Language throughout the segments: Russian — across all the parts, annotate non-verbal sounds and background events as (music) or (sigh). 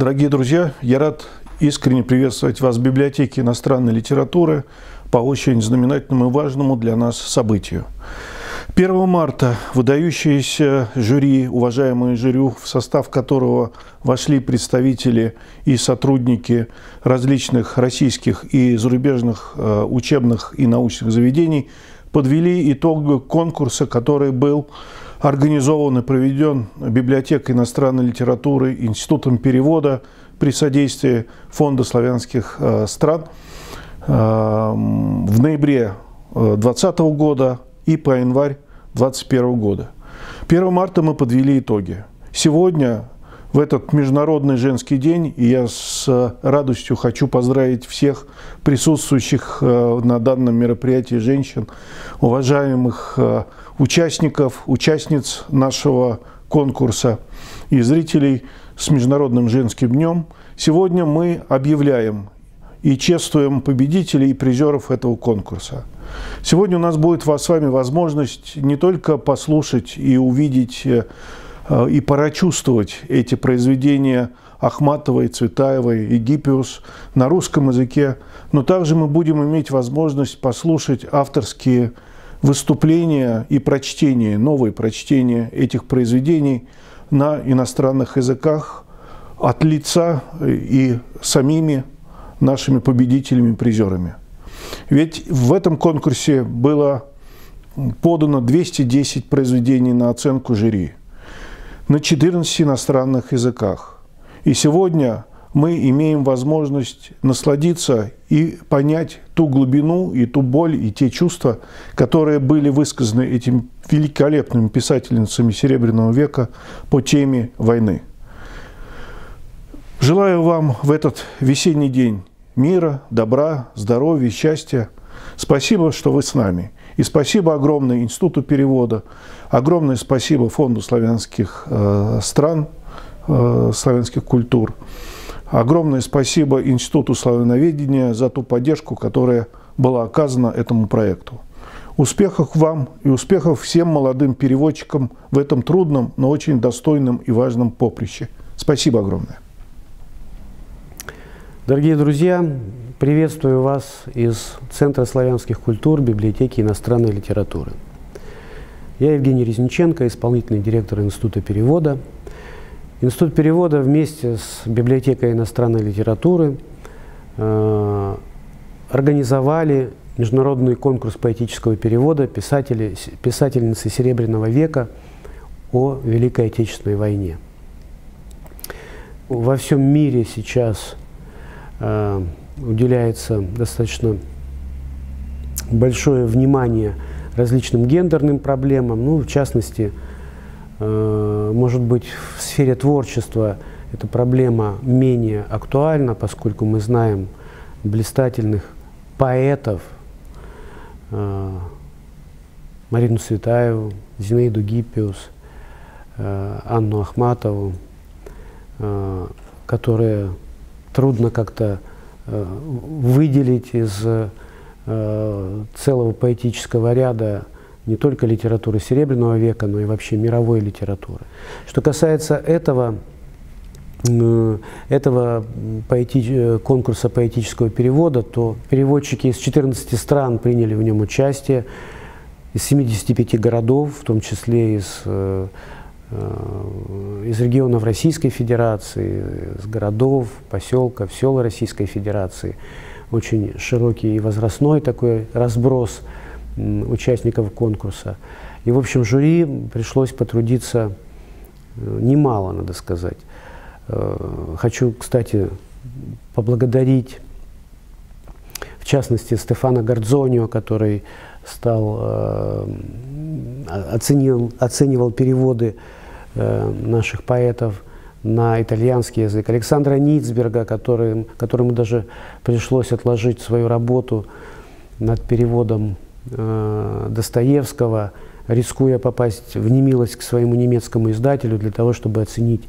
Дорогие друзья, я рад искренне приветствовать вас в библиотеке иностранной литературы по очень знаменательному и важному для нас событию. 1 марта выдающиеся жюри, уважаемые жюри, в состав которого вошли представители и сотрудники различных российских и зарубежных э, учебных и научных заведений, подвели итог конкурса, который был организован и проведен Библиотекой иностранной литературы, Институтом перевода при содействии Фонда славянских э, стран э, в ноябре 2020 э, года и по январь 2021 года. 1 марта мы подвели итоги. Сегодня, в этот Международный женский день, и я с радостью хочу поздравить всех присутствующих на данном мероприятии женщин, уважаемых участников, участниц нашего конкурса и зрителей с Международным женским днем. Сегодня мы объявляем и чествуем победителей и призеров этого конкурса. Сегодня у нас будет с вами возможность не только послушать и увидеть э, и прочувствовать эти произведения Ахматовой, Цветаевой и Гиппиус на русском языке, но также мы будем иметь возможность послушать авторские выступления и прочтение, новые прочтения этих произведений на иностранных языках от лица и самими нашими победителями, призерами. Ведь в этом конкурсе было подано 210 произведений на оценку жюри на 14 иностранных языках. И сегодня мы имеем возможность насладиться и понять ту глубину и ту боль и те чувства, которые были высказаны этими великолепными писательницами Серебряного века по теме войны. Желаю вам в этот весенний день мира, добра, здоровья, счастья. Спасибо, что вы с нами. И спасибо огромное Институту перевода, огромное спасибо Фонду славянских э, стран, э, славянских культур. Огромное спасибо Институту славяноведения за ту поддержку, которая была оказана этому проекту. Успехов вам и успехов всем молодым переводчикам в этом трудном, но очень достойном и важном поприще. Спасибо огромное. Дорогие друзья, приветствую вас из Центра славянских культур Библиотеки иностранной литературы. Я Евгений Резниченко, исполнительный директор Института перевода – Институт перевода вместе с библиотекой иностранной литературы э, организовали международный конкурс поэтического перевода писатели, писательницы Серебряного века о Великой Отечественной войне. Во всем мире сейчас э, уделяется достаточно большое внимание различным гендерным проблемам, ну, в частности, может быть, в сфере творчества эта проблема менее актуальна, поскольку мы знаем блистательных поэтов э, Марину Цветаеву, Зинаиду Гиппиус, э, Анну Ахматову, которые трудно как-то выделить из целого поэтического ряда не только литературы Серебряного века, но и вообще мировой литературы. Что касается этого, этого поэти... конкурса поэтического перевода, то переводчики из 14 стран приняли в нем участие, из 75 городов, в том числе из, э, э, из регионов Российской Федерации, из городов, поселков, сел Российской Федерации. Очень широкий и возрастной такой разброс – участников конкурса. И, в общем, жюри пришлось потрудиться э, немало, надо сказать. Э, хочу, кстати, поблагодарить, в частности, Стефана Гордзонио, который стал, э, оценил, оценивал переводы наших поэтов на итальянский язык. Александра Ницберга, который, которому даже пришлось отложить свою работу над переводом э, Достоевского, рискуя попасть в немилость к своему немецкому издателю для того, чтобы оценить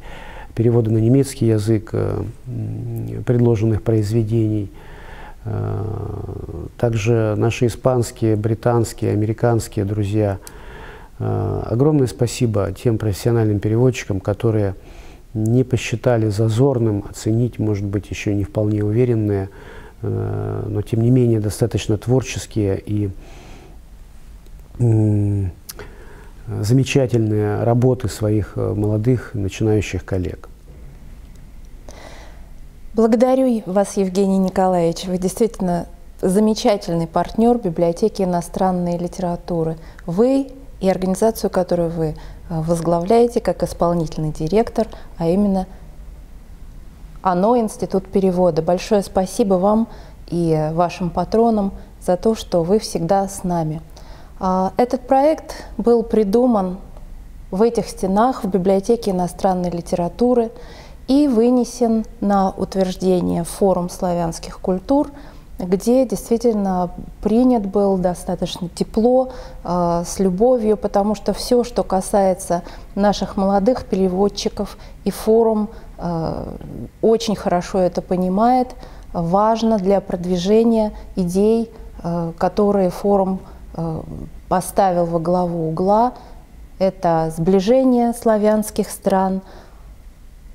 переводы на немецкий язык э, предложенных произведений. Э, также наши испанские, британские, американские друзья. Огромное спасибо тем профессиональным переводчикам, которые не посчитали зазорным оценить, может быть, еще не вполне уверенные, но тем не менее достаточно творческие и замечательные работы своих э, молодых начинающих коллег. Благодарю вас, Евгений Николаевич. Вы действительно замечательный партнер библиотеки иностранной литературы. Вы и организацию, которую вы э, возглавляете как исполнительный директор, а именно ОНО Институт перевода. Большое спасибо вам и вашим патронам за то, что вы всегда с нами – этот проект был придуман в этих стенах в библиотеке иностранной литературы и вынесен на утверждение форум славянских культур, где действительно принят был достаточно тепло, э, с любовью, потому что все, что касается наших молодых переводчиков, и форум э, очень хорошо это понимает, важно для продвижения идей, которые форум поставил во главу угла, это сближение славянских стран,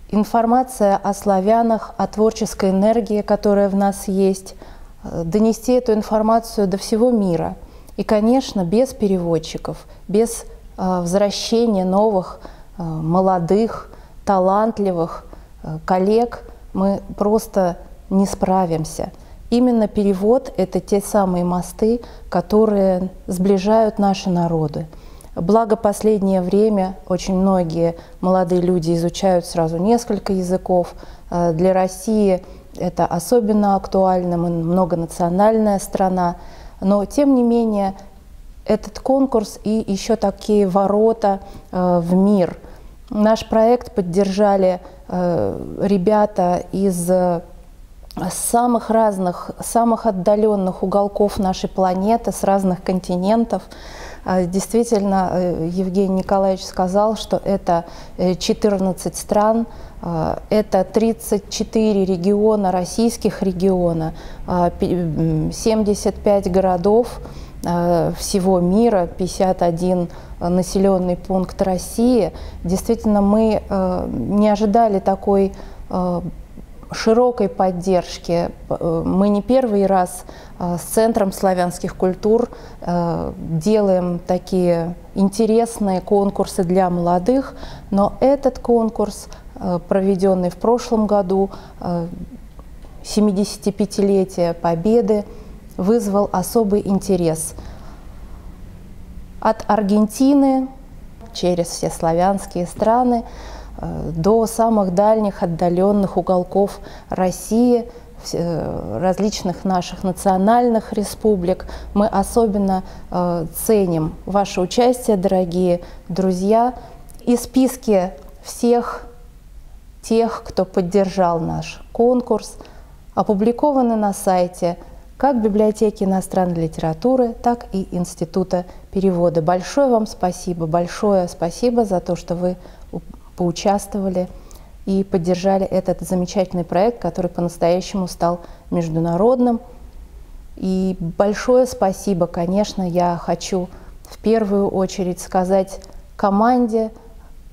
информация о славянах, о творческой энергии, которая в нас есть, э, донести эту информацию до всего мира. И, конечно, без переводчиков, без э, возвращения новых, молодых, талантливых коллег мы просто не справимся – Именно перевод – это те самые мосты, которые сближают наши народы. Благо последнее время очень многие молодые люди изучают сразу несколько языков. Э, для России это особенно актуально, мы многонациональная страна. Но тем не менее этот конкурс и еще такие ворота э, в мир. Наш проект поддержали э, ребята из самых разных, самых отдаленных уголков нашей планеты, с разных континентов. А, действительно, э, Евгений Николаевич сказал, что это 14 э, стран, а, это 34 региона, российских региона, 75 а, городов всего мира, 51 населенный пункт России. Действительно, мы э, не ожидали такой широкой поддержки. Э, мы не первый раз э, с Центром славянских культур э, делаем такие интересные конкурсы для молодых, но этот конкурс, проведенный в прошлом году, 75-летие Победы, вызвал особый интерес. От Аргентины через все славянские страны до самых дальних, отдаленных уголков России, э, различных наших национальных республик. Мы особенно э, ценим ваше участие, дорогие друзья, и списки всех тех, кто поддержал наш конкурс, опубликованы на сайте как библиотеки иностранной литературы, так и Института перевода. Большое вам спасибо, большое спасибо за то, что вы поучаствовали и поддержали этот замечательный проект, который по-настоящему стал международным. И большое спасибо, конечно, я хочу в первую очередь сказать команде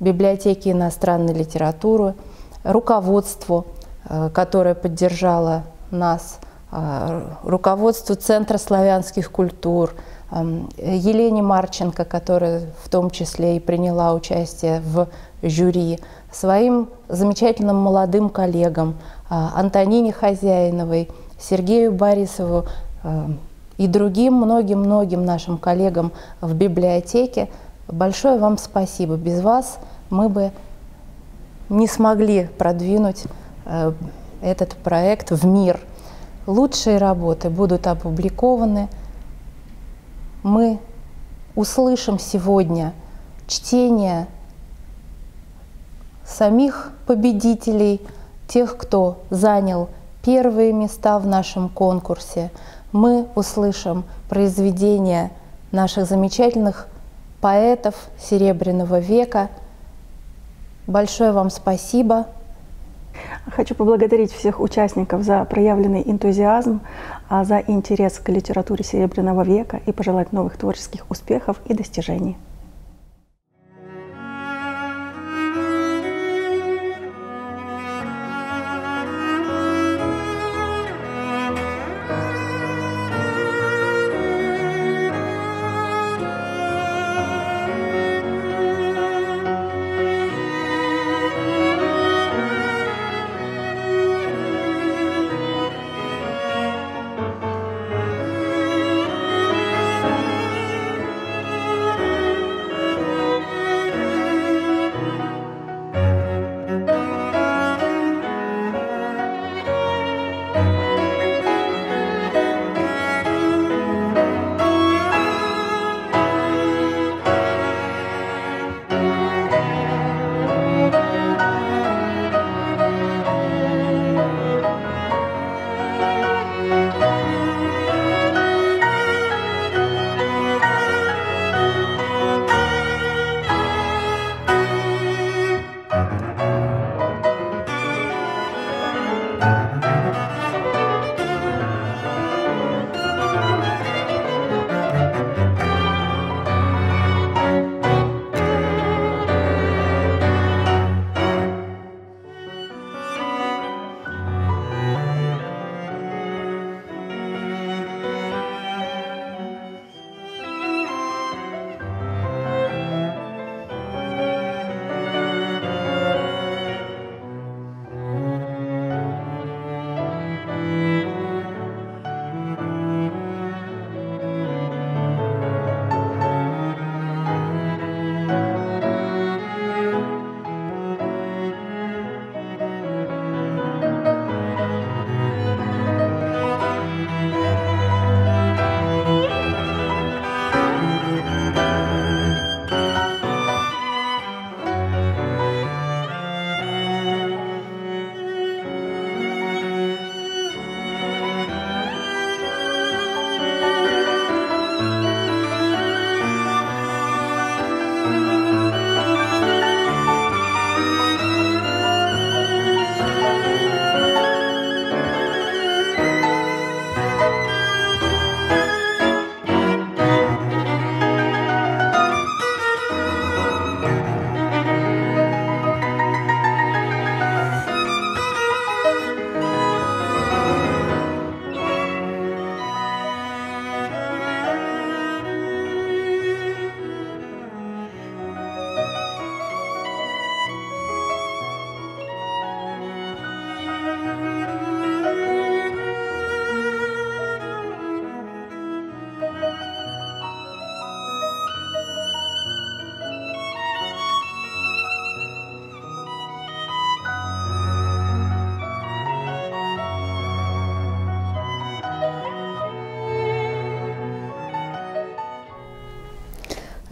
библиотеки иностранной литературы, руководству, э, которое поддержало нас, э, руководству Центра славянских культур, эм, Елене Марченко, которая в том числе и приняла участие в жюри, своим замечательным молодым коллегам а, Антонине Хозяиновой, Сергею Борисову а, и другим многим-многим нашим коллегам в библиотеке. Большое вам спасибо. Без вас мы бы не смогли продвинуть а, этот проект в мир. Лучшие работы будут опубликованы. Мы услышим сегодня чтение самих победителей, тех, кто занял первые места в нашем конкурсе. Мы услышим произведения наших замечательных поэтов Серебряного века. Большое вам спасибо. Хочу поблагодарить всех участников за проявленный энтузиазм, а за интерес к литературе Серебряного века и пожелать новых творческих успехов и достижений.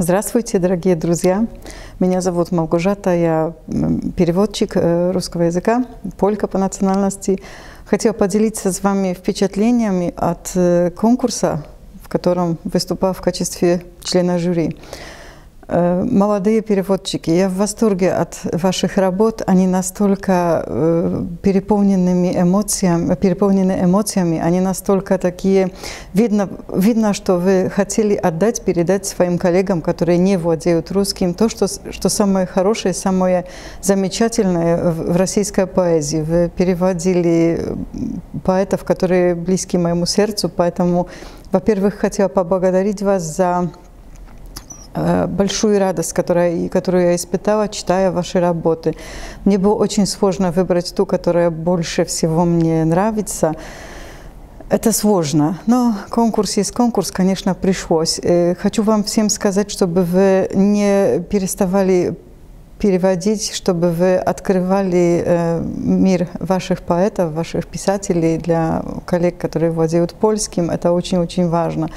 Здравствуйте, дорогие друзья. Меня зовут Малгужата, я переводчик э, русского языка, полька по национальности. Хотела поделиться с вами впечатлениями от э, конкурса, в котором выступал в качестве члена жюри. Э, молодые переводчики, я в восторге от ваших работ. Они настолько э, переполненными эмоциями, переполнены эмоциями, они настолько такие... Видно, видно, что вы хотели отдать, передать своим коллегам, которые не владеют русским, то, что, что самое хорошее, самое замечательное в, российской поэзии. Вы переводили поэтов, которые близки моему сердцу, поэтому, во-первых, хотела поблагодарить вас за большую радость, которая, которую я испытала, читая ваши работы. Мне было очень сложно выбрать ту, которая больше всего мне нравится. Это сложно, но конкурс есть конкурс, конечно, пришлось. Э, хочу вам всем сказать, чтобы вы не переставали переводить, чтобы вы открывали э, мир ваших поэтов, ваших писателей для коллег, которые владеют польским. Это очень-очень важно.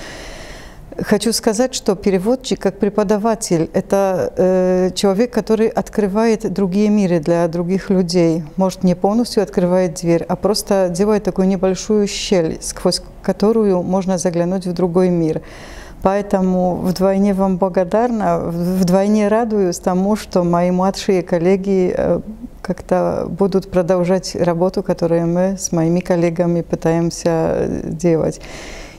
Хочу сказать, что переводчик как преподаватель – это э, человек, который открывает другие миры для других людей. Может, не полностью открывает дверь, а просто делает такую небольшую щель, сквозь которую можно заглянуть в другой мир. Поэтому вдвойне вам благодарна, вдвойне радуюсь тому, что мои младшие коллеги э, как-то будут продолжать работу, которую мы с моими коллегами пытаемся делать.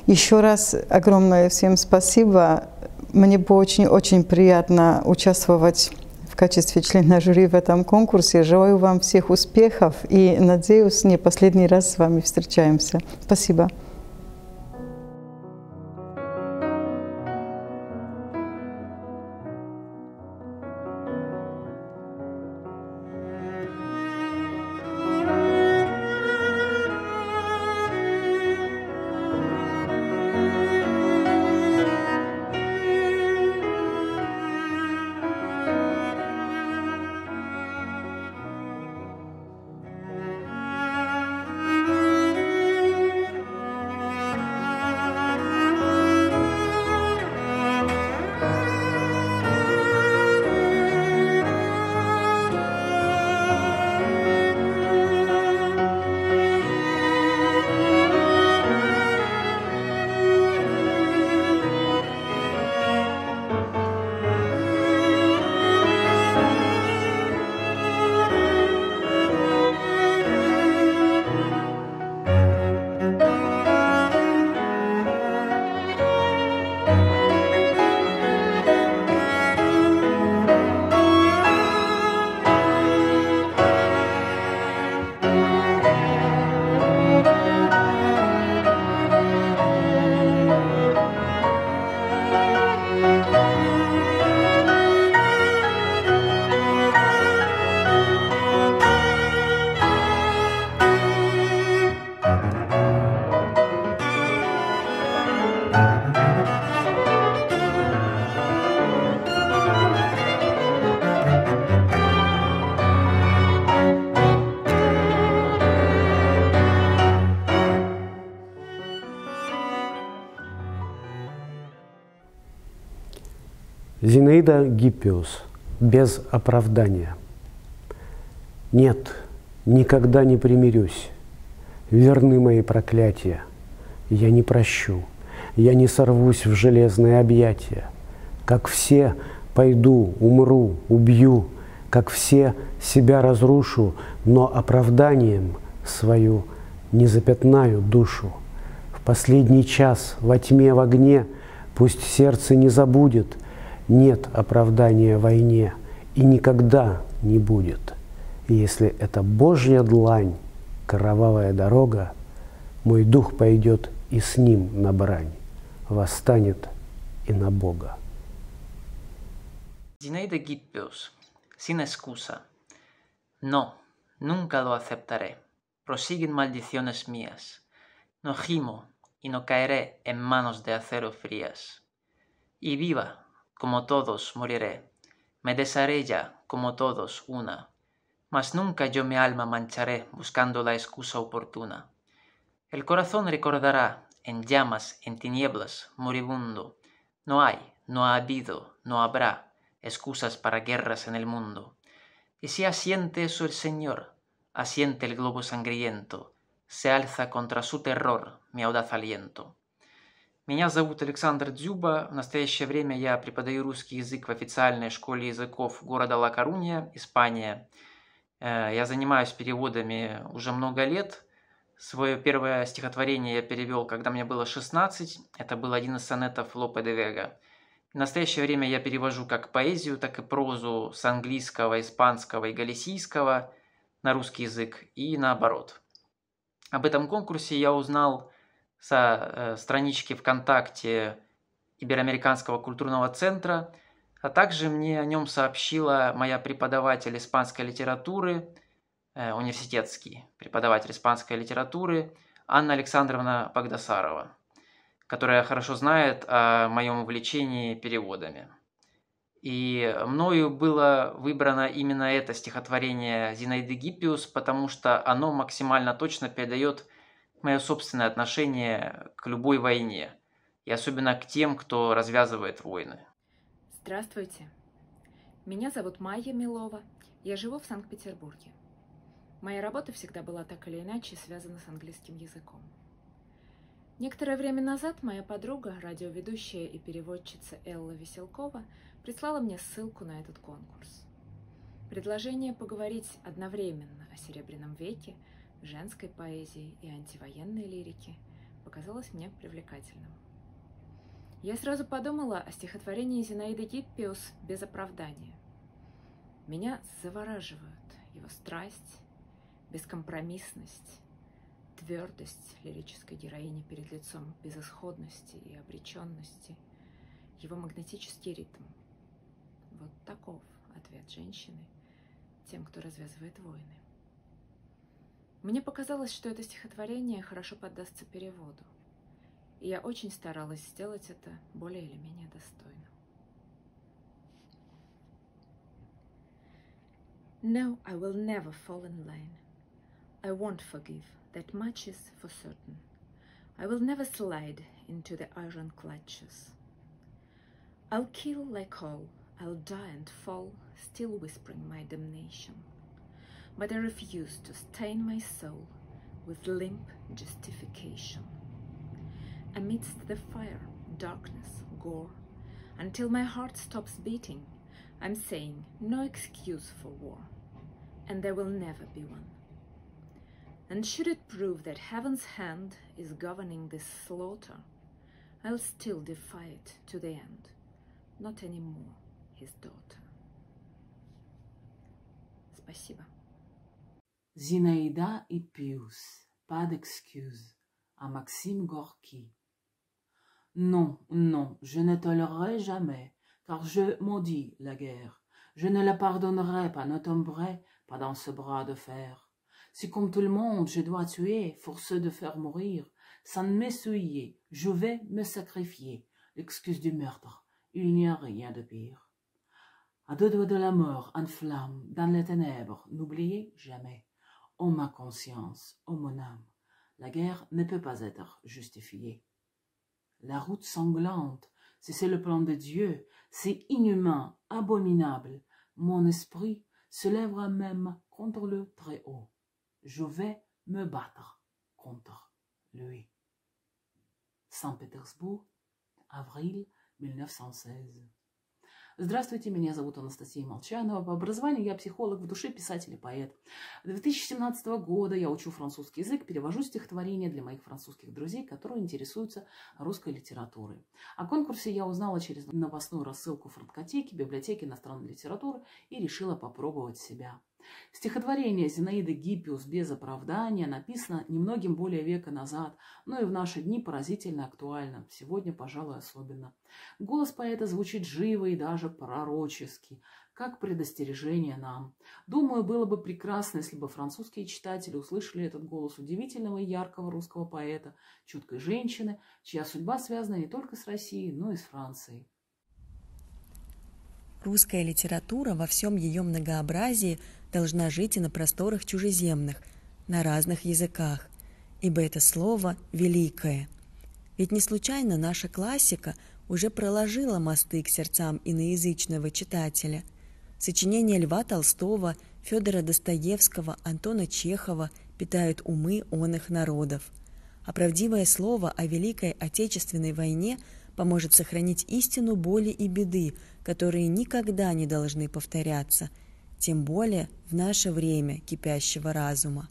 Еще раз огромное всем спасибо. Мне было очень-очень приятно участвовать в качестве члена жюри в этом конкурсе. Желаю вам всех успехов и надеюсь, не последний раз с вами встречаемся. Спасибо. Зинаида Гиппиус без оправдания. Нет, никогда не примирюсь. Верны мои проклятия. Я не прощу. Я не сорвусь в железные объятия. Как все пойду, умру, убью. Как все себя разрушу, но оправданием свою не запятнаю душу. В последний час во тьме, в огне пусть сердце не забудет – нет оправдания войне и никогда не будет. Если это Божья длань, кровавая дорога, мой дух пойдет и с ним на брань, восстанет и на Бога. Zinaida Gippius, sin excusa. No, nunca lo aceptaré. Prosiguen maldiciones mías. No gimo y no caeré en manos de acero frías. Y viva como todos moriré, me desharé ya, como todos, una, mas nunca yo mi alma mancharé buscando la excusa oportuna. El corazón recordará, en llamas, en tinieblas, moribundo, no hay, no ha habido, no habrá excusas para guerras en el mundo. Y si asiente eso el Señor, asiente el globo sangriento, se alza contra su terror mi audaz aliento. Меня зовут Александр Дзюба. В настоящее время я преподаю русский язык в официальной школе языков города Ла-Корунья, Испания. Э, я занимаюсь переводами уже много лет. Свое первое стихотворение я перевел, когда мне было 16. Это был один из сонетов Лопе де Вега. В настоящее время я перевожу как поэзию, так и прозу с английского, испанского и галисийского на русский язык и наоборот. Об этом конкурсе я узнал со э, странички ВКонтакте Ибероамериканского культурного центра, а также мне о нем сообщила моя преподаватель испанской литературы, э, университетский преподаватель испанской литературы Анна Александровна Багдасарова, которая хорошо знает о моем увлечении переводами. И мною было выбрано именно это стихотворение Зинаиды Гиппиус, потому что оно максимально точно передает мое собственное отношение к любой войне. и особенно к тем, кто развязывает войны. Здравствуйте. Меня зовут Майя Милова. Я живу в Санкт-Петербурге. Моя работа всегда была так или иначе связана с английским языком. Некоторое время назад моя подруга, радиоведущая и переводчица Элла Веселкова, прислала мне ссылку на этот конкурс. Предложение поговорить одновременно о Серебряном веке, женской поэзии и антивоенной лирике показалось мне привлекательным. Я сразу подумала о стихотворении Зинаиды Гиппиус «Без оправдания». Меня завораживают его страсть, бескомпромиссность, твердость лирической героини перед лицом безысходности и обреченности, его магнетический ритм. Вот таков ответ женщины тем, кто развязывает войны. Мне показалось, что это стихотворение хорошо поддастся переводу, и я очень старалась сделать это более или менее достойно. No, I will never fall in line. I won't forgive, that much is for certain. I will never slide into the iron clutches. I'll kill like all, I'll die and fall, still whispering my damnation. But I refuse to stain my soul with limp justification. Amidst the fire, darkness, gore, until my heart stops beating, I'm saying no excuse for war, and there will never be one. And should it prove that heaven's hand is governing this slaughter, I'll still defy it to the end, not anymore his daughter. Спасибо. Zinaïda et pas d'excuses, à Maxime Gorky. Non, non, je ne tolérerai jamais, car je maudis la guerre. Je ne la pardonnerai pas, ne tomberai pas dans ce bras de fer. Si comme tout le monde je dois tuer, forceux de faire mourir, sans m'essuyer, je vais me sacrifier. L'excuse du meurtre, il n'y a rien de pire. À deux doigts de la mort, en flamme, dans les ténèbres, n'oubliez jamais, ô ma conscience, ô mon âme, la guerre ne peut pas être justifiée. La route sanglante, si c'est le plan de Dieu, c'est inhumain, abominable. Mon esprit se lèvera même contre le Très-Haut. Je vais me battre contre lui. Saint-Pétersbourg, avril 1916. Здравствуйте, меня зовут Анастасия Молчанова. По образованию я психолог, в душе писатель и поэт. С 2017 года я учу французский язык, перевожу стихотворения для моих французских друзей, которые интересуются русской литературой. О конкурсе я узнала через новостную рассылку франкотеки, библиотеки иностранной литературы и решила попробовать себя. Стихотворение Зинаиды Гиппиус «Без оправдания» написано немногим более века назад, но и в наши дни поразительно актуально, сегодня, пожалуй, особенно. Голос поэта звучит живо и даже пророчески, как предостережение нам. Думаю, было бы прекрасно, если бы французские читатели услышали этот голос удивительного и яркого русского поэта, чуткой женщины, чья судьба связана не только с Россией, но и с Францией. Русская литература во всем ее многообразии должна жить и на просторах чужеземных, на разных языках, ибо это слово великое. Ведь не случайно наша классика уже проложила мосты к сердцам иноязычного читателя. Сочинения Льва Толстого, Федора Достоевского, Антона Чехова питают умы оных народов. А правдивое слово о Великой Отечественной войне поможет сохранить истину боли и беды, которые никогда не должны повторяться, тем более в наше время кипящего разума.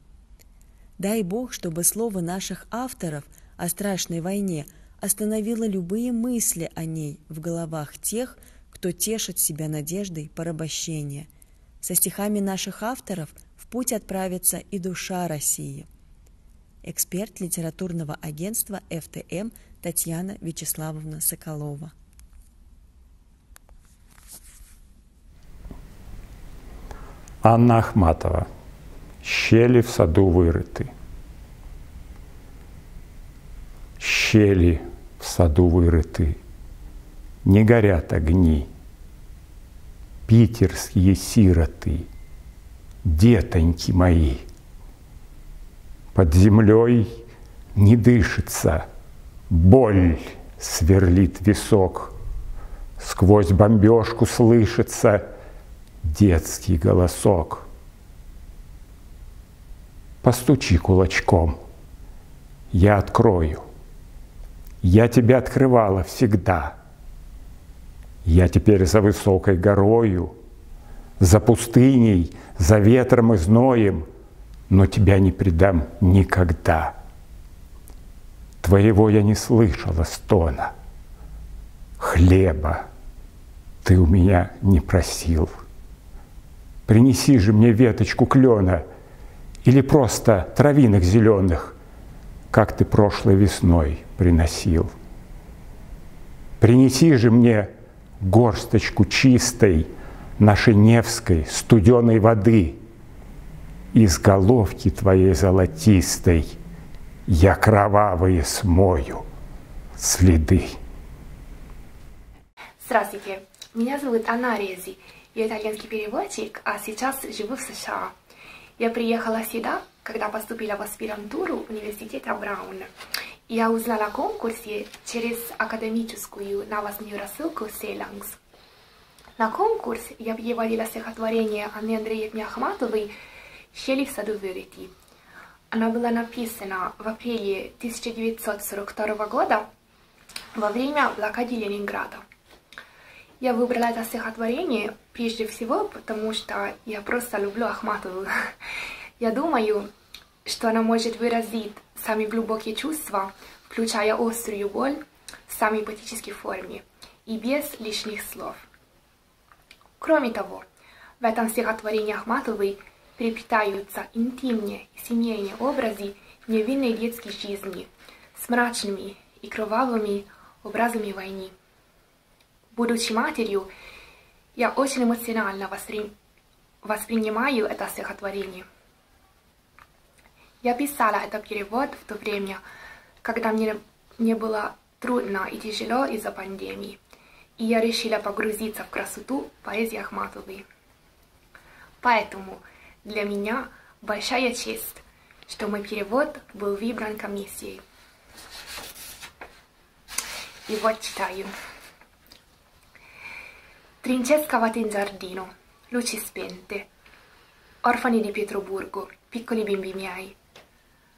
Дай Бог, чтобы слово наших авторов о страшной войне остановило любые мысли о ней в головах тех, кто тешит себя надеждой порабощения. Со стихами наших авторов в путь отправится и душа России. Эксперт литературного агентства ФТМ Татьяна Вячеславовна Соколова. Анна Ахматова. Щели в саду вырыты. Щели в саду вырыты, не горят огни. Питерские сироты, детоньки мои. Под землей не дышится, боль сверлит висок. Сквозь бомбежку слышится детский голосок. Постучи кулачком, я открою. Я тебя открывала всегда. Я теперь за высокой горою, за пустыней, за ветром и зноем, но тебя не предам никогда. Твоего я не слышала стона, хлеба ты у меня не просил. Принеси же мне веточку клена или просто травинок зеленых, как ты прошлой весной приносил. Принеси же мне горсточку чистой нашей Невской студеной воды из головки твоей золотистой – я кровавые смою следы. Здравствуйте, меня зовут Анна Рези. Я итальянский переводчик, а сейчас живу в США. Я приехала сюда, когда поступила в аспирантуру университета Брауна. Я узнала о конкурсе через академическую новостную рассылку «Селангс». На конкурс я переводила стихотворение Анны Андреевны Ахматовой «Щели в саду вырыти», она была написана в апреле 1942 года во время блокады Ленинграда. Я выбрала это стихотворение прежде всего, потому что я просто люблю Ахматову. (laughs) Я думаю, что она может выразить самые глубокие чувства, включая острую боль, в самой поэтической форме и без лишних слов. Кроме того, в этом стихотворении Ахматовой переплетаются интимные и семейные образы невинной детской жизни с мрачными и кровавыми образами войны. Будучи матерью, я очень эмоционально воспри... воспринимаю это стихотворение. Я писала этот перевод в то время, когда мне не было трудно и тяжело из-за пандемии, и я решила погрузиться в красоту поэзии Ахматовой. Поэтому для меня большая честь, что мой перевод был выбран комиссией. И вот читаю. Trince scavate in giardino, luci spente, orfani di Pietroburgo, piccoli bimbi miei.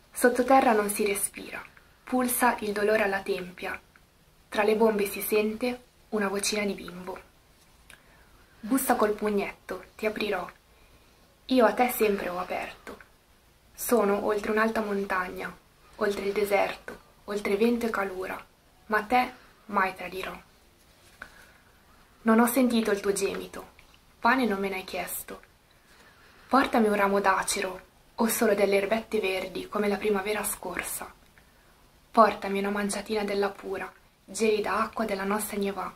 Sottoterra non si respira, pulsa il dolore alla tempia, tra le bombe si sente una vocina di bimbo. Bussa col pugnetto, ti aprirò, io a te sempre ho aperto. Sono oltre un'alta montagna, oltre il deserto, oltre vento e calura, ma te mai tradirò. Non ho sentito il tuo gemito, pane non me ne hai chiesto. Portami un ramo d'acero o solo delle erbette verdi come la primavera scorsa. Portami una mangiatina della pura, gelida acqua della nostra Nievà,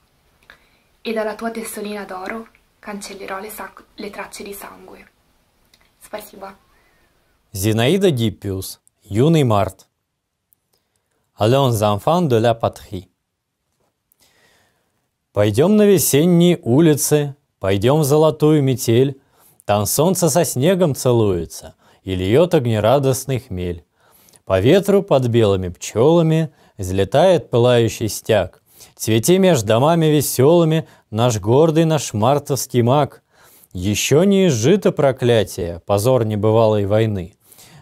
e dalla tua testolina d'oro cancellerò le, le tracce di sangue. Спасибо. Зинаида Гиппиус. Юный март. Allons enfants de la patrie. Пойдем на весенние улицы, пойдем в золотую метель, Там солнце со снегом целуется и льет огнерадостный хмель. По ветру под белыми пчелами взлетает пылающий стяг. Цвети меж домами веселыми наш гордый наш мартовский маг. Еще не изжито проклятие, позор небывалой войны.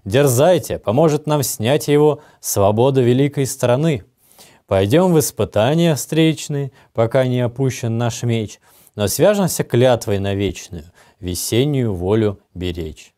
Дерзайте, поможет нам снять его свобода великой страны. Пойдем в испытания встречные, пока не опущен наш меч, но свяжемся клятвой на вечную, весеннюю волю беречь.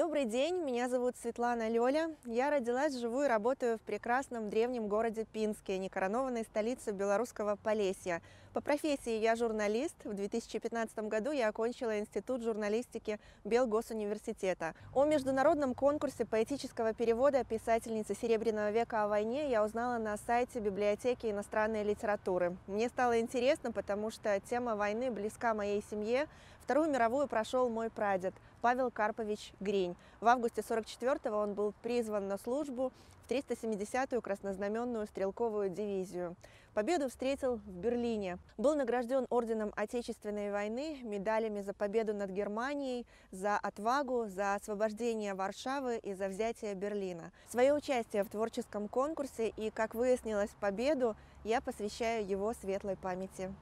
Добрый день, меня зовут Светлана Лёля. Я родилась, живу и работаю в прекрасном древнем городе Пинске, некоронованной столице белорусского Полесья. По профессии я журналист. В 2015 году я окончила Институт журналистики Белгосуниверситета. О международном конкурсе поэтического перевода писательницы Серебряного века о войне я узнала на сайте библиотеки иностранной литературы. Мне стало интересно, потому что тема войны близка моей семье. Вторую мировую прошел мой прадед. Павел Карпович Грень. В августе 44-го он был призван на службу в 370-ю краснознаменную стрелковую дивизию. Победу встретил в Берлине. Был награжден орденом Отечественной войны, медалями за победу над Германией, за отвагу, за освобождение Варшавы и за взятие Берлина. Свое участие в творческом конкурсе и, как выяснилось, победу я посвящаю его светлой памяти.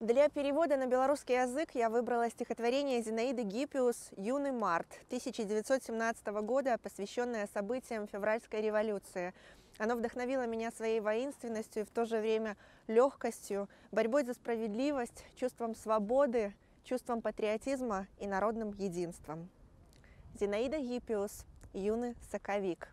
Для перевода на белорусский язык я выбрала стихотворение Зинаиды Гиппиус «Юный март» 1917 года, посвященное событиям февральской революции. Оно вдохновило меня своей воинственностью и в то же время легкостью, борьбой за справедливость, чувством свободы, чувством патриотизма и народным единством. Зинаида Гиппиус, юный соковик.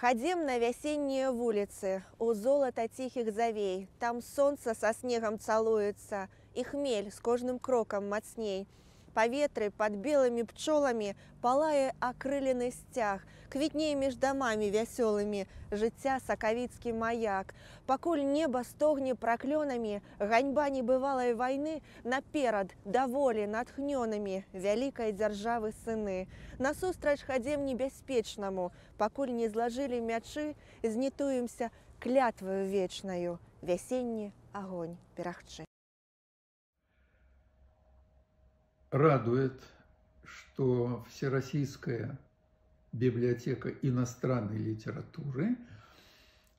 Ходим на вясенние вулицы, у золота тихих завей, Там солнце со снегом целуется, и хмель с кожным кроком мацней. Паветры под белыми пчолами палае акрылены сцяг, Квітнее між дамамі вясёлымі, жыцця сакавіцкі маяк. Пакуль неба стогне праклёнамі, ганьба небывалай вайны наперад даволі натхнёнымі вялікай дзяржавы сыны. Насустрач хадзем небяспечнаму, пакуль не злажылі мячы, знітуемся клятваю вечнаю, вясенні огонь перагчы. Радует, что Всероссийская библиотека иностранной литературы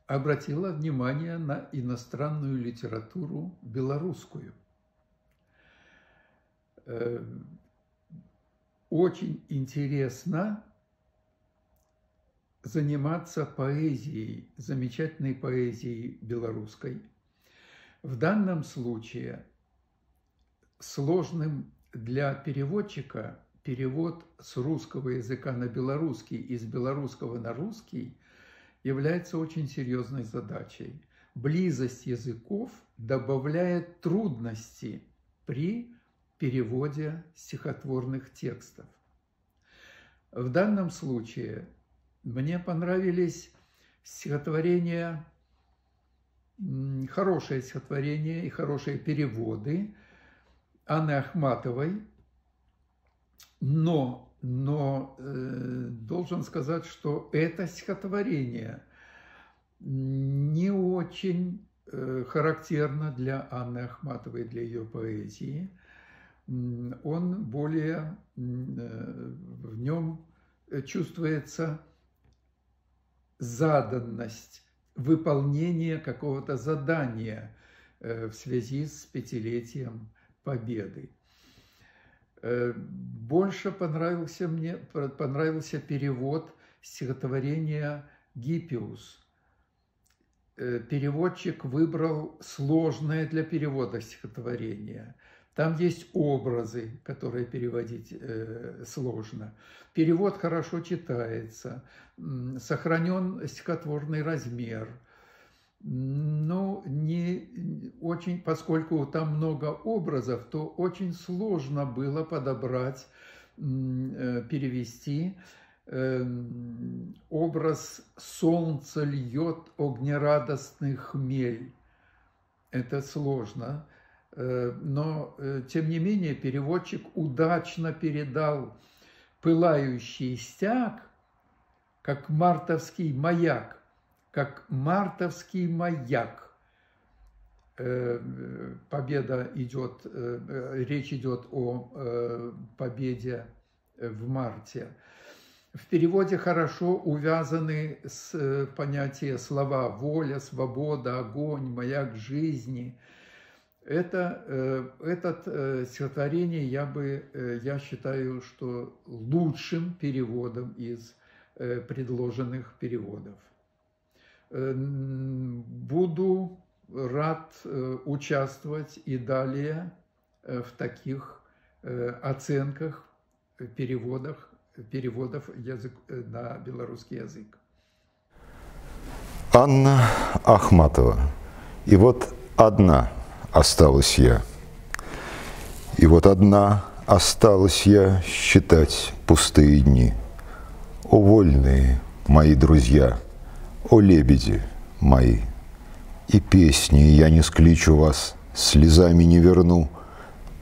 обратила внимание на иностранную литературу белорусскую. Э, очень интересно заниматься поэзией, замечательной поэзией белорусской. В данном случае сложным для переводчика перевод с русского языка на белорусский и с белорусского на русский является очень серьезной задачей. Близость языков добавляет трудности при переводе стихотворных текстов. В данном случае мне понравились стихотворения, хорошее стихотворение и хорошие переводы Анны Ахматовой, но, но э, должен сказать, что это стихотворение не очень э, характерно для Анны Ахматовой, для ее поэзии. Он более, э, в нем чувствуется заданность, выполнение какого-то задания э, в связи с пятилетием Победы. Э, больше понравился мне понравился перевод стихотворения Гиппиус. Э, переводчик выбрал сложное для перевода стихотворение. Там есть образы, которые переводить э, сложно. Перевод хорошо читается, сохранен стихотворный размер – но не очень, поскольку там много образов, то очень сложно было подобрать, э, перевести эм, образ «Солнце льет огнерадостный хмель». Это сложно, э, но э, тем не менее переводчик удачно передал пылающий стяг, как мартовский маяк, как мартовский маяк. Э, победа идет, э, речь идет о э, победе в марте. В переводе хорошо увязаны с понятия слова воля, свобода, огонь, маяк жизни. Это, это стихотворение я, бы, я считаю, что лучшим переводом из предложенных переводов. Буду рад э, участвовать и далее э, в таких э, оценках, переводах, переводов язык, на белорусский язык. Анна Ахматова. И вот одна осталась я. И вот одна осталась я считать пустые дни. О, вольные мои друзья – о лебеди мои, и песни я не скличу вас, слезами не верну,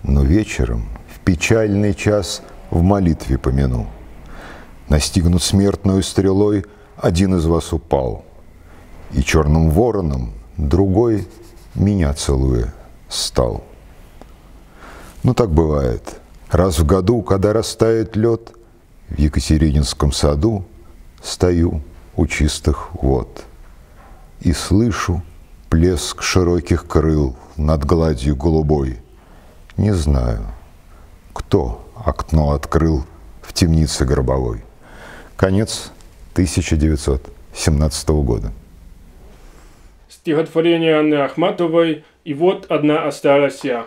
но вечером в печальный час в молитве помяну. Настигнут смертную стрелой, один из вас упал, и черным вороном другой меня целуя стал. Ну так бывает. Раз в году, когда растает лед, в Екатерининском саду стою у чистых вод и слышу плеск широких крыл над гладью голубой. Не знаю, кто окно открыл в темнице гробовой. Конец 1917 года. Стихотворение Анны Ахматовой «И вот одна осталась я».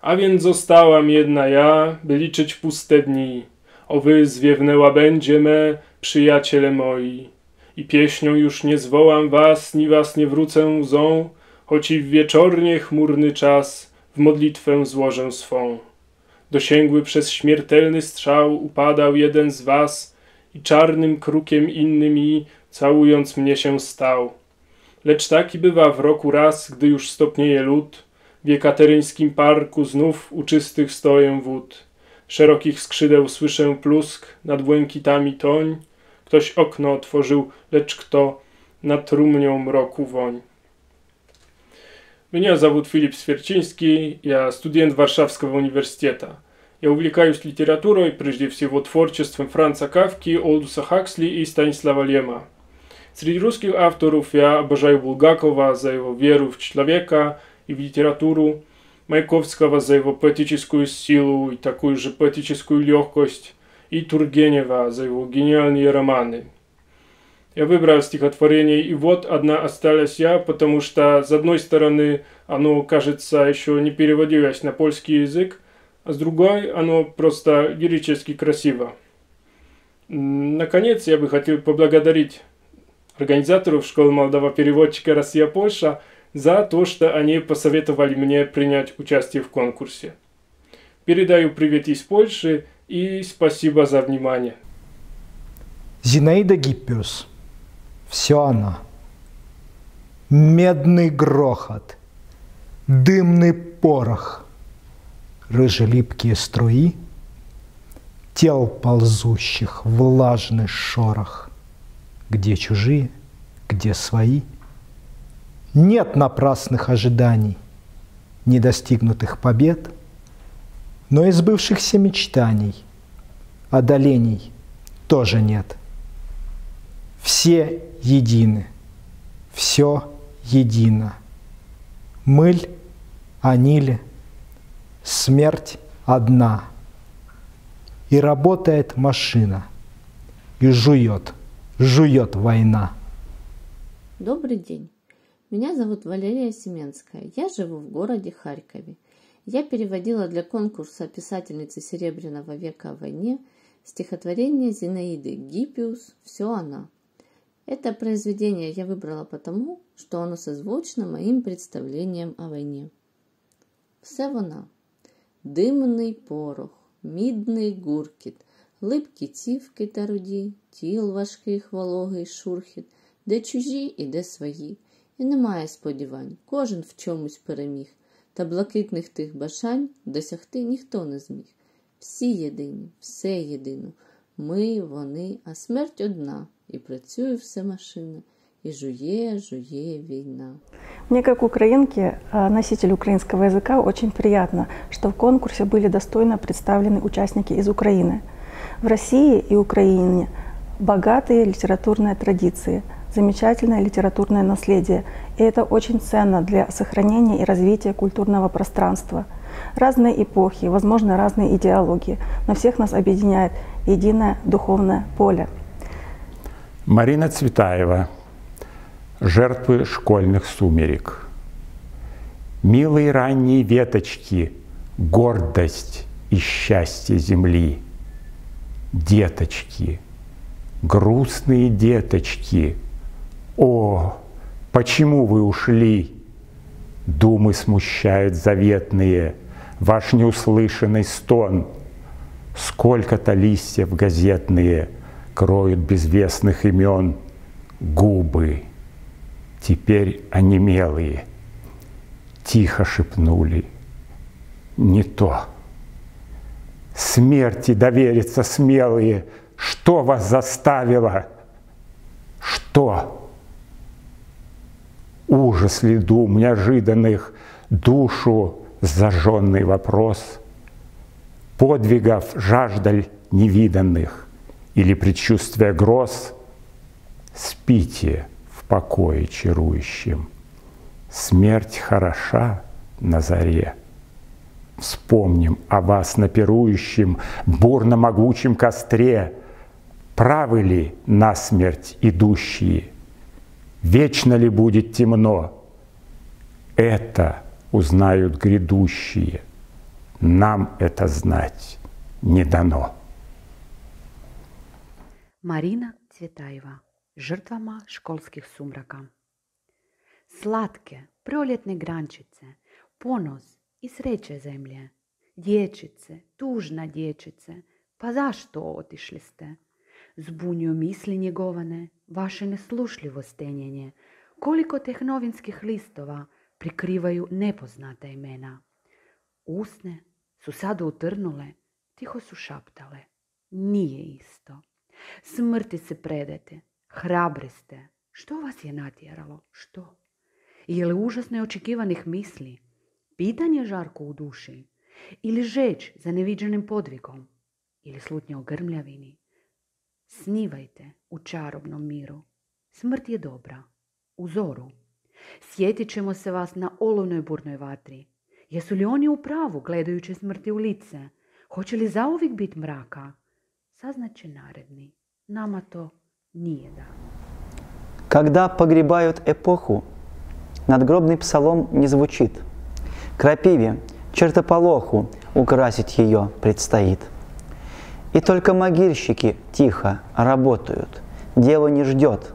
A więc zostałam jedna ja, by liczyć puste dni. O wy zwiewnęła będzie me, przyjaciele moi. I pieśnią już nie zwołam was, ni was nie wrócę łzą, choć i w wieczornie chmurny czas w modlitwę złożę swą. Dosięgły przez śmiertelny strzał upadał jeden z was i czarnym krukiem inny mi, całując mnie się stał. Lecz taki bywa w roku raz, gdy już stopnieje lód, w jekateryńskim parku znów uczystych stoję wód Szerokich skrzydeł słyszę plusk, nad błękitami toń. Ktoś okno otworzył, lecz kto nad trumnią mroku woń. Меня зовут Филипп Сверчинский, я студент Варшавского университета. Я увлекаюсь литературой, прежде всего творчеством Франца Кавки, Олдуса Хаксли и Станислава Лема. Среди русских авторов я обожаю Булгакова за его веру в человека и в литературу, Маяковского за его поэтическую силу и такую же поэтическую легкость, и Тургенева за его гениальные романы. Я выбрал стихотворение «И вот одна осталась я», потому что, с одной стороны, оно, кажется, еще не переводилось на польский язык, а с другой, оно просто лирически красиво. Наконец, я бы хотел поблагодарить организаторов школы молодого переводчика «Россия-Польша» за то, что они посоветовали мне принять участие в конкурсе. Передаю привет из Польши и спасибо за внимание. Зинаида Гиппиус. Все она. Медный грохот, дымный порох, рыжелипкие струи, тел ползущих, влажный шорох, где чужие, где свои. Нет напрасных ожиданий, недостигнутых побед, но и сбывшихся мечтаний, одолений тоже нет – все едины, все едино. Мыль, анили, смерть одна. И работает машина, и жует, жует война. Добрый день. Меня зовут Валерия Семенская. Я живу в городе Харькове. Я переводила для конкурса писательницы Серебряного века о войне стихотворение Зинаиды Гиппиус «Все она». Это произведение я выбрала потому, что оно созвучно моим представлениям о войне. Все вона димний порох, мідний гуркіт, липкі цівки та руді, тіл важких, вологий шурхіт, де чужі і де свої, і немає сподівань, кожен в чомусь переміг, та блакитних тих бажань досягти ніхто не зміг. Всі єдині, все єдино, ми, вони, а смерть одна. и працює все машина, и жуе, жуе війна. Мне, как украинке, носитель украинского языка, очень приятно, что в конкурсе были достойно представлены участники из Украины. В России и Украине богатые литературные традиции, замечательное литературное наследие. И это очень ценно для сохранения и развития культурного пространства. Разные эпохи, возможно, разные идеологии, но всех нас объединяет единое духовное поле – Марина Цветаева. Жертвы школьных сумерек. Милые ранние веточки, гордость и счастье земли. Деточки, грустные деточки, о, почему вы ушли? Думы смущают заветные, ваш неуслышанный стон. Сколько-то листьев газетные — кроют безвестных имен губы, теперь онемелые, тихо шепнули не то. Смерти довериться смелые, что вас заставило? Что? Ужас ли неожиданных, душу зажженный вопрос, подвигов жаждаль невиданных или предчувствия гроз, спите в покое чарующем. Смерть хороша на заре. Вспомним о вас на пирующем, бурно-могучем костре. Правы ли на смерть идущие? Вечно ли будет темно? Это узнают грядущие. Нам это знать не дано. Марина Цветаева, жертвама školskih sumraka. Slatke, proljetne grančice, ponos i sreće zemlje. Dječice, tužna dječice, pa zašto otišli ste? Zbunjuju misli njegovane, vaše neslušljivo stenjenje. Koliko teh novinskih listova prikrivaju nepoznata imena. Usne su sada utrnule, tiho su šaptale. Nije isto. Smrti se predete, hrabri ste. Što vas je natjeralo? Što? Je li užas neočekivanih misli? Pitanje žarko u duši? Ili žeć za neviđenim podvigom? Ili slutnja o grmljavini? Snivajte u čarobnom miru. Smrt je dobra. U zoru. Sjetit ćemo se vas na olovnoj burnoj vatri. Jesu li oni u pravu gledajući smrti u lice? Hoće li zauvijek biti mraka? Saznaće naredni. Nama to nije da. Когда погребают эпоху, надгробный псалом не звучит. Крапиве, чертополоху украсить ее предстоит. И только могильщики тихо работают, дело не ждет.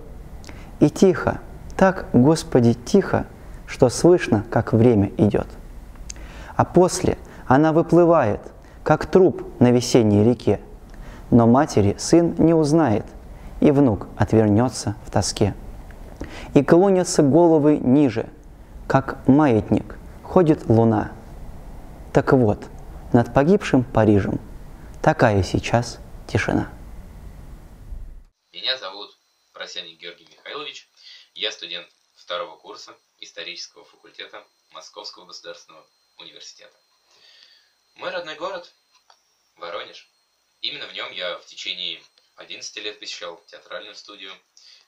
И тихо, так, Господи, тихо, что слышно, как время идет. А после она выплывает, как труп на весенней реке. Но матери сын не узнает, и внук отвернется в тоске. И клонятся головы ниже, как маятник, ходит луна. Так вот, над погибшим Парижем такая сейчас тишина. Меня зовут Просяник Георгий Михайлович. Я студент второго курса исторического факультета Московского государственного университета. Мой родной город – Воронеж. Именно в нем я в течение 11 лет посещал театральную студию,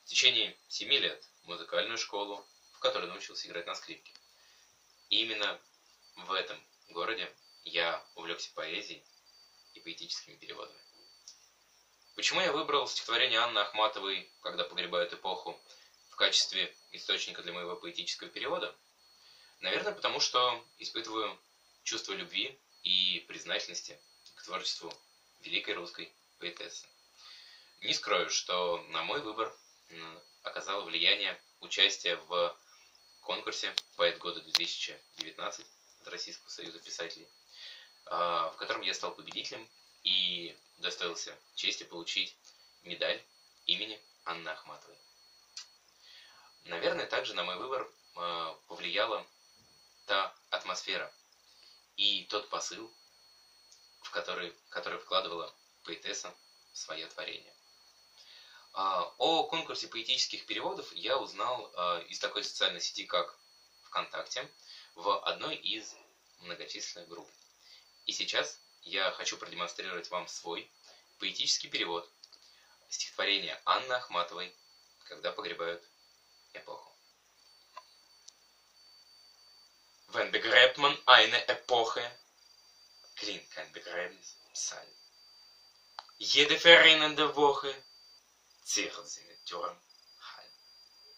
в течение 7 лет музыкальную школу, в которой научился играть на скрипке. И именно в этом городе я увлекся поэзией и поэтическими переводами. Почему я выбрал стихотворение Анны Ахматовой «Когда погребают эпоху» в качестве источника для моего поэтического перевода? Наверное, потому что испытываю чувство любви и признательности к творчеству великой русской поэтессы. Не скрою, что на мой выбор оказало влияние участие в конкурсе «Поэт года 2019» от Российского союза писателей, в котором я стал победителем и достоился чести получить медаль имени Анны Ахматовой. Наверное, также на мой выбор а, повлияла та атмосфера и тот посыл, в который, который вкладывала поэтесса в свое творение. А, о конкурсе поэтических переводов я узнал а, из такой социальной сети, как ВКонтакте, в одной из многочисленных групп. И сейчас я хочу продемонстрировать вам свой поэтический перевод стихотворения Анны Ахматовой «Когда погребают эпоху». Wenn begräbt man eine Epoche, klingt kein Begräbnispsalm. Jede verrinnende Woche ziert sie mit dürrem Halm.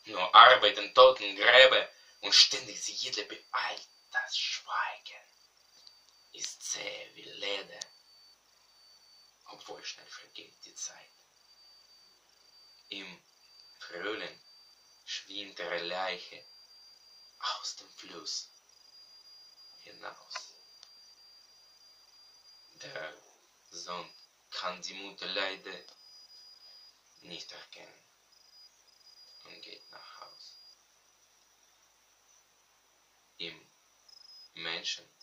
Nur arbeiten Totengräber und ständig sie jede beeilt das Schweigen ist zäh wie Leder, obwohl schnell vergeht die Zeit. Im Frühling schwimmt ihre Leiche aus dem Fluss hinaus. Der Sohn kann die Mutter leider nicht erkennen und geht nach Haus. Im Menschen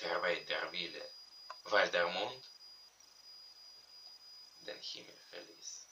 Derweider willer, weil der Mond den Himmel verließ.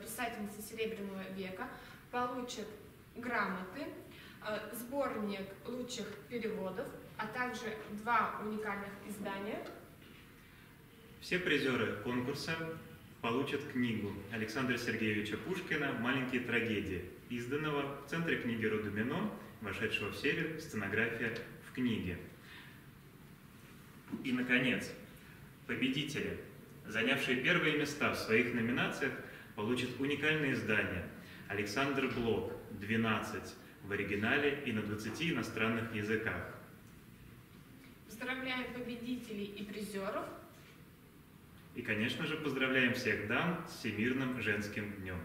«Писательницы Серебряного века» получат грамоты, э, сборник лучших переводов, а также два уникальных издания. Все призеры конкурса получат книгу Александра Сергеевича Пушкина «Маленькие трагедии», изданного в Центре книги Родумино, вошедшего в серию «Сценография в книге». И, наконец, победители, занявшие первые места в своих номинациях, получат уникальное издание «Александр Блок. 12» в оригинале и на 20 иностранных языках. Поздравляем победителей и призеров. И, конечно же, поздравляем всех дам с Всемирным женским днем.